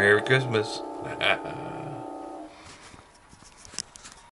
Merry Christmas.